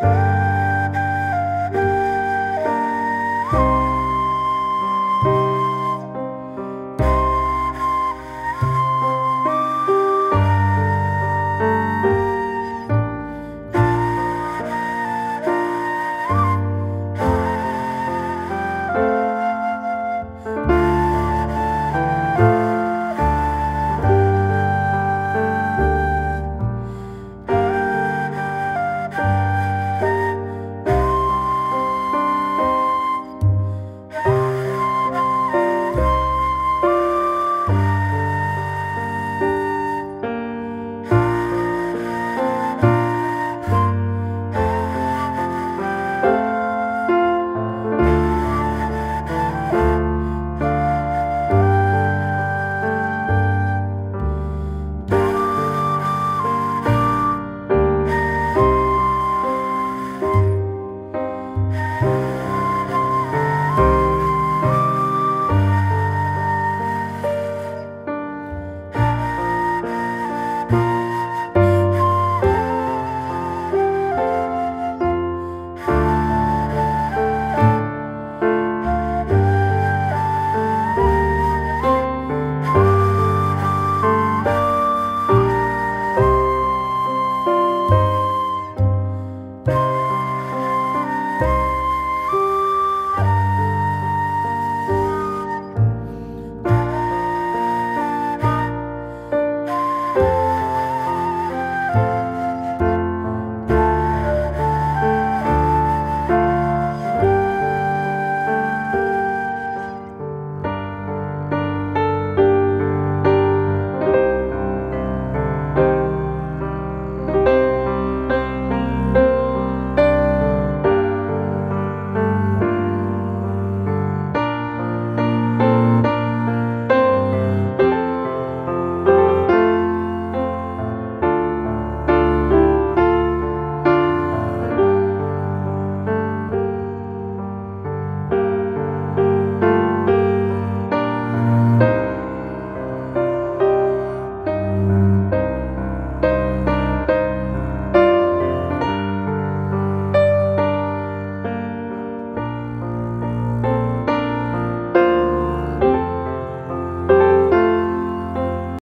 Bye.